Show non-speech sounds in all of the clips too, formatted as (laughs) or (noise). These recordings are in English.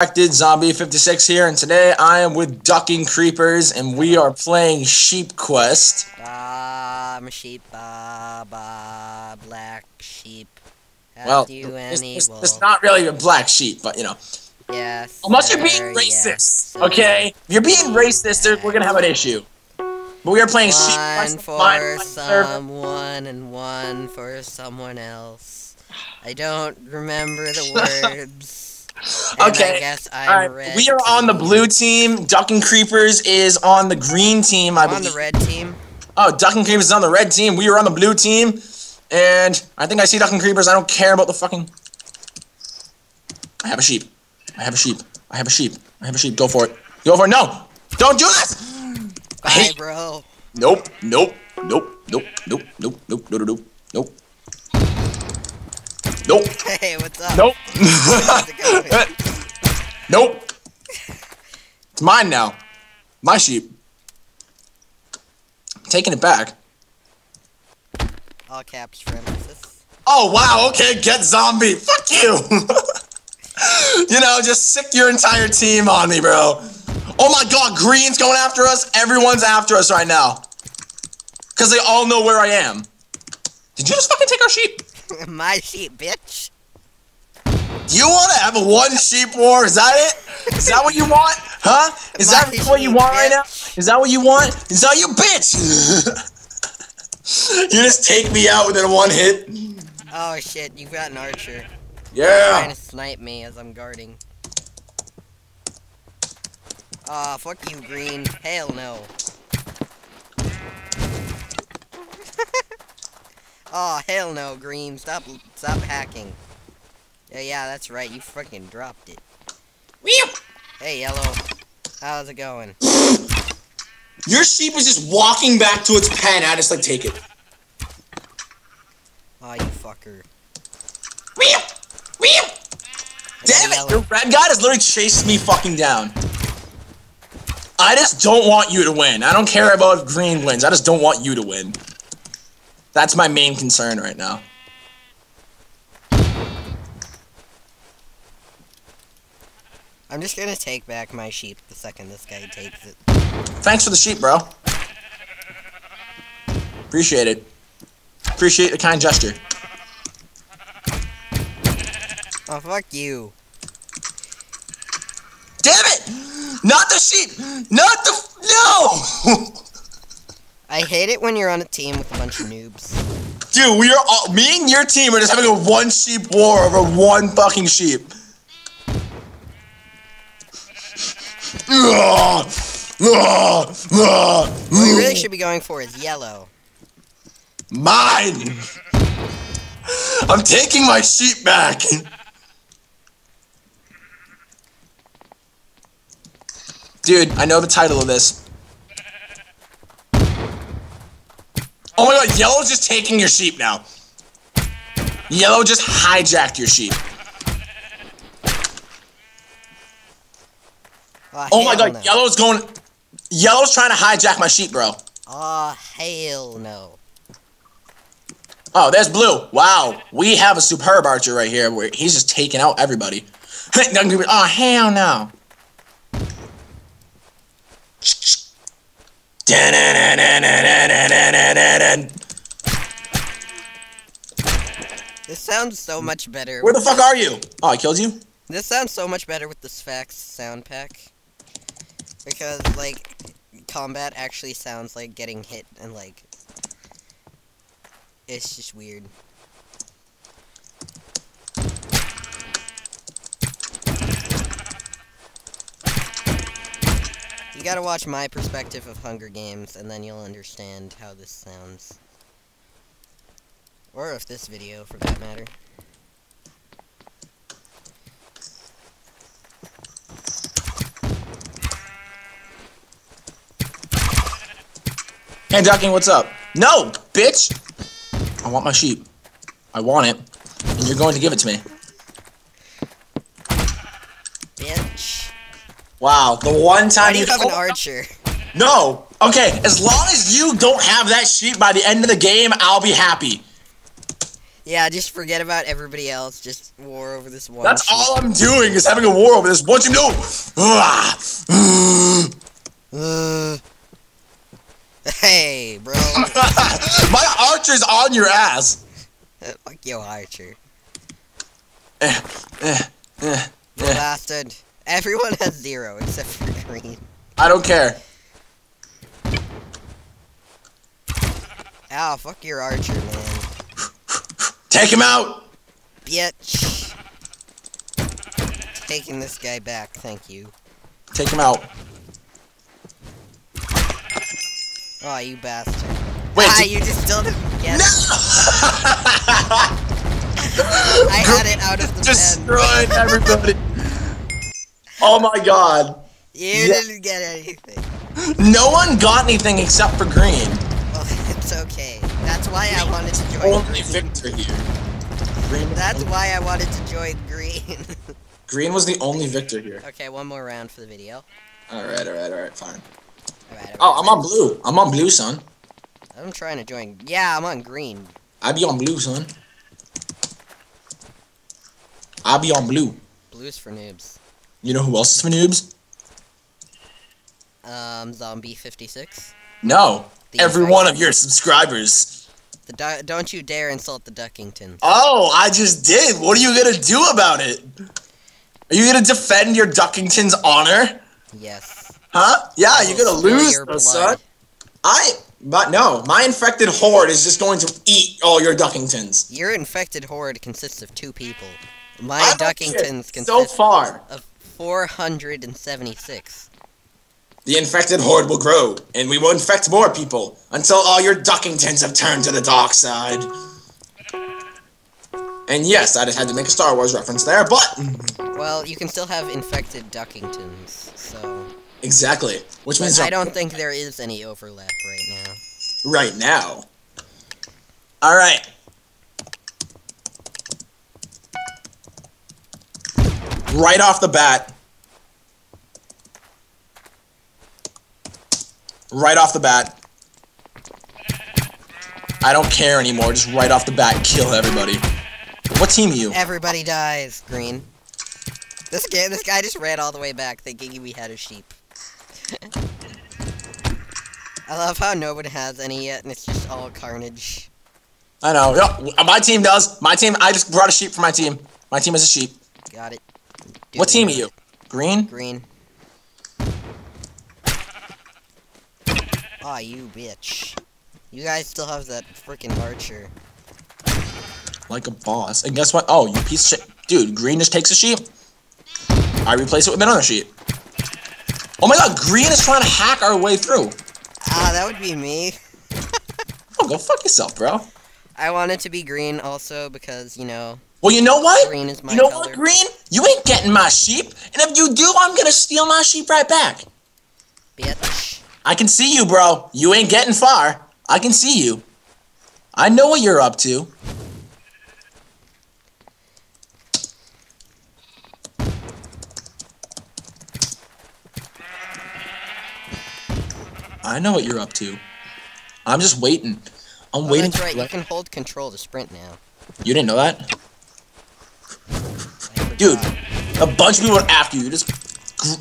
Acted Zombie 56 here, and today I am with Ducking Creepers, and we are playing Sheep Quest. Ah, I'm a sheep, ah, bah, black sheep. Well, it's, it's, it's not really a black sheep, but you know. Yes. Unless you're being racist, yes, okay? If you're being racist, there- we're gonna have an issue. But we are playing Sheep One Quest. for Mine- someone and one for someone else. I don't remember the (laughs) words. And I Okay, guess I'm Alright, red. we are on the blue team. Ducking Creepers is on the green team, I I'm on the red team. Oh, Ducking Creepers is on the red team. We are on the blue team. And I think I see Ducking Creepers. I don't care about the fucking. I have a sheep. I have a sheep. I have a sheep. I have a sheep. Go for it. Go for it. No! Don't do this! Bye, Hey. bro. Nope. Nope. Nope. Nope. Nope. Nope. Nope. Nope. Nope. Nope. Nope. (laughs) Hey, what's up? Nope. (laughs) How's it going? (laughs) nope. It's mine now. My sheep. I'm taking it back. All caps for emphasis. Oh wow, okay, get zombie. Fuck you. you know, just sick your entire team on me, bro. Oh my god, green's going after us. Everyone's after us right now. Cause they all know where I am. Did you just fucking take our sheep? (laughs) My sheep, bitch. Do you wanna have a one sheep war? Is that it? Is that what you want? Huh? Is that My what you want right now? Is that what you want? Is that you bitch? (laughs) you just take me out within one hit? Oh shit, you got an archer. Yeah. Trying to snipe me as I'm guarding. Aw, fuck you, green. Hell no. (laughs) Aw, hell no, green. Stop, stop hacking. Yeah, yeah, that's right. You fucking dropped it. Hey, yellow. How's it going? Your sheep is just walking back to its pen. I just like take it. Aw, you fucker. Meow, meow. I got Damn it! Your red guy has literally chased me fucking down. I just don't want you to win. I don't care about if green wins. I just don't want you to win. That's my main concern right now. I'm just gonna take back my sheep the second this guy takes it. Thanks for the sheep, bro. Appreciate it. Appreciate the kind gesture. Oh, fuck you. Damn it! Not the sheep! Not the. No! (laughs) I hate it when you're on a team with a bunch of noobs. Dude, we are all. Me and your team are just having a one sheep war over one fucking sheep. What we really should be going for is yellow. Mine! I'm taking my sheep back! Dude, I know the title of this. Oh Yellow's just taking your sheep now. Yellow just hijacked your sheep. Aw, Oh my god, no. Yellow's going. Yellow's trying to hijack my sheep, bro. Aw, hell no. Oh, there's Blue. Wow, we have a superb archer right here. Where he's just taking out everybody. (laughs) oh hell no! This sounds so much better. Where the fuck are you? Oh, I killed you. This sounds so much better with the Sphax sound pack. Because, like, combat actually sounds like getting hit and, like, it's just weird. Gotta watch my perspective of Hunger Games, and then you'll understand how this sounds. Or if this video, for that matter. Hey, Ducking, what's up? No, bitch. I want my sheep. I want it, and you're going to give it to me. Bitch. Wow, the one Why time do you have an archer? No. Okay, as long as you don't have that sheep by the end of the game, I'll be happy. Yeah, just forget about everybody else. Just war over this one. That's sheep. all I'm doing is having a war over this one you No! Ah! Uh, hey, bro. (laughs) My archer's on your ass. Fuck you, Archer. Eh, eh, eh. You bastard. Everyone has zero except for green. I don't care. Ow, fuck your Archer, man. Take him out. Bitch. Taking this guy back, thank you. Take him out. Oh, you bastard. Wait, ah, you just still didn't get No! (laughs) I had it out of the (laughs) pen. Destroyed everybody. Oh my god. You Yeah. didn't get anything. No one got anything except for green. Well, (laughs) it's okay. That's why I wanted to join Only green. victor here. Green, That's why I wanted to join green. (laughs) green was the only victor here. okay, one more round for the video. Alright, alright, alright, fine. Alright, Oh, I'm on blue. I'm on blue, son. I'm trying to join. Yeah, I'm on green. I be on blue, son. I be on blue. Blue's for noobs. You know who else is for noobs? Um, Zombie 56. No. The Every one of your subscribers. The du- don't you dare insult the Duckingtons. Oh, I just did. What are you gonna do about it? Are you gonna defend your Duckington's honor? Yes. Huh? Yeah, you're gonna lose, your son. I, but no, my infected horde is just going to eat all your Duckingtons. Your infected horde consists of two people. My I don't care. Duckingtons consist So far, of 476. the infected horde will grow, and we will infect more people until all your Duckingtons have turned to the dark side. And yes, I just had to make a Star Wars reference there, but Well, you can still have infected Duckingtons, so. exactly, which means I don't think there is any overlap right now. right now. All right. Off the bat. Right off the bat. I don't care anymore. Just right off the bat, kill everybody. What team are you? Everybody dies, Green. This guy, this guy just ran all the way back thinking we had a sheep. (laughs) I love how no one has any yet, and it's just all carnage. I know. Yep, my team does. My team. I just brought a sheep for my team. My team is a sheep. Got it. What team are you? Green? Green. Aw, you bitch. You guys still have that freaking archer. Like a boss. And guess what? Oh, you piece of shit. Dude, green just takes a sheep. I replace it with another sheep. Oh my god, green is trying to hack our way through. Ah, that would be me. (laughs) Oh, go fuck yourself, bro. I wanted to be green also because, you know, Well, you know what? green is my You know color. what, green? You ain't getting my sheep. And if you do, I'm gonna steal my sheep right back. Bitch. I can see you, bro. You ain't getting far. I can see you. I know what you're up to. I know what you're up to. I'm just waiting. I'm Oh, waiting. that's right, you can hold control to sprint now. You didn't know that? Dude, a bunch of people are after you. You Just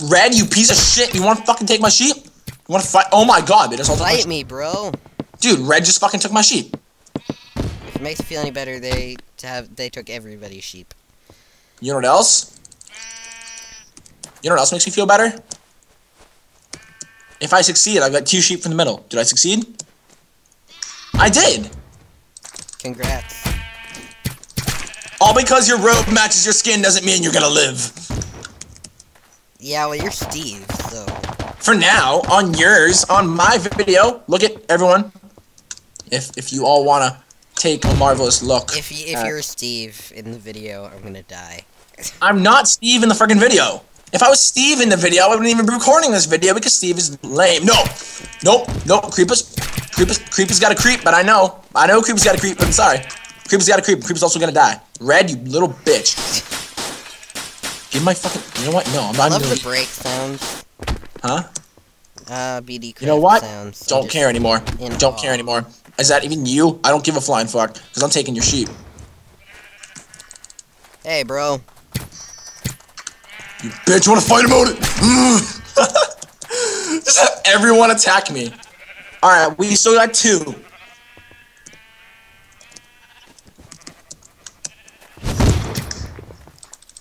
red, you piece of shit. You want to fucking take my sheep? You want to fight? Oh my god, they just all Fight me, bro. Dude, red just fucking took my sheep. If it makes you feel any better, they to have they took everybody's sheep. You know what else? You know what else makes me feel better? If I succeed, I've got two sheep from the middle. Did I succeed? I did. Congrats. All because your robe matches your skin doesn't mean you're gonna live. Yeah, well, you're Steve, so. For now, on yours, on my video, look at everyone. If if you all wanna take a marvelous look. If you, if Uh, you're Steve in the video, I'm gonna die. (laughs) I'm not Steve in the friggin' video. If I was Steve in the video, I wouldn't even be recording this video because Steve is lame. No, nope, nope. Creepers, Creepers, Creepers got to creep, but I know, I know Creepy's got to creep, but I'm sorry. Creepy's got to creep. Creepers also gonna die. Red, you little bitch. Give my fucking. You know what? No, I'm not. I love even. the break sounds. Huh? Uh, BD You know what? sounds. Don't just care anymore. Don't care anymore. Is that even you? I don't give a flying fuck because I'm taking your sheep. Hey, bro. You bitch, wanna fight about it? (laughs) Just have everyone attack me. Alright, we still got two.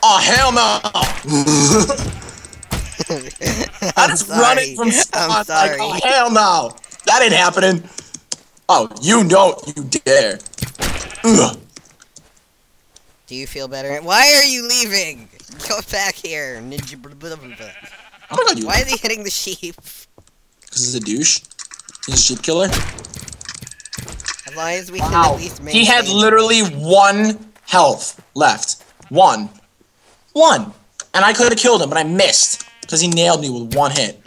Oh, hell no! (laughs) I just running from. (laughs) I'm sorry. Like, oh, hell no! That ain't happening. Oh, you don't you dare. Ugh. Do you feel better? Why are you leaving? Go back here. Ninja. blah, blah, blah, blah. Oh my god, you. Why is he hitting the sheep? Because he's a douche. He's a sheep killer. As long as we can at least maintain. He had literally one health left. One. One. And I could have killed him, but I missed. Because he nailed me with one hit.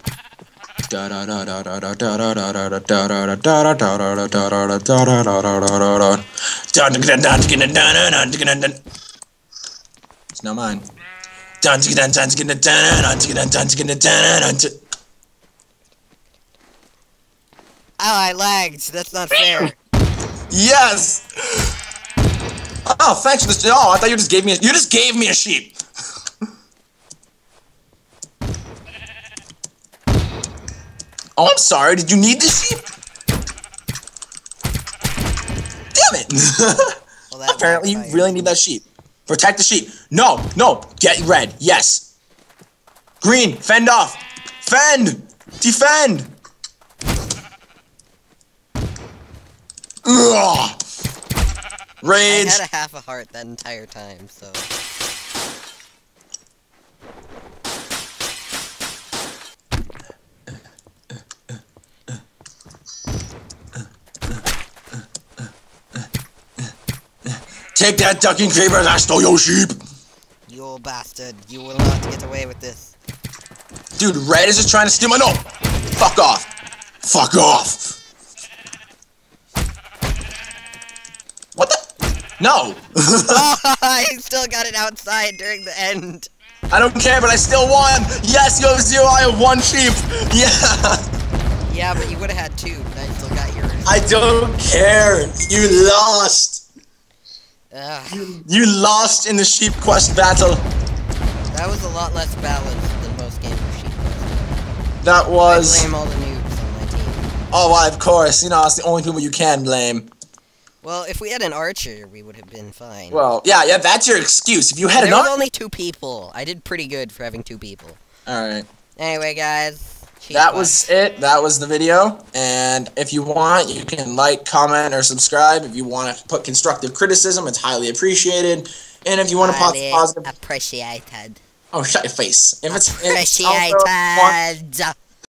It's not mine. Oh, Oh, I lagged. That's not fair. Yes. Oh, thanks for this. Oh, I thought you just gave me. A, you just gave me a sheep. oh, I'm sorry. Did you need the sheep? Damn it. Well, (laughs) Apparently, you really need that sheep. Protect the sheep. No, no. Get red. Yes. Green. Fend off. Fend. Defend. Ugh. I had a half a heart that entire time, so. Take that, ducking creepers. I stole your sheep. You old bastard. You will not get away with this. Dude, red is just trying to steal my. No. Fuck off. Fuck off. What the? No. (laughs) oh, I still got it outside during the end. I don't care, but I still won. Yes, you have zero. I have one sheep. Yeah. Yeah, but you would have had two. I still got yours. I don't care. You lost. You lost in the sheep quest battle. that was a lot less balanced than most games of Sheep. Quest. That I was. blame all the noobs on my team. Oh, why? Of course. You know, it's the only people you can blame. Well, if we had an archer, we would have been fine. Well, yeah, yeah. That's your excuse. If you had there an was ar- only two people. I did pretty good for having two people. All right. Anyway, guys. That was it. That was the video. And if you want, you can like, comment, or subscribe. If you want to put constructive criticism, it's highly appreciated. And if you want to put positive, appreciated. oh, shut your face. If it's if it's also Appreciated.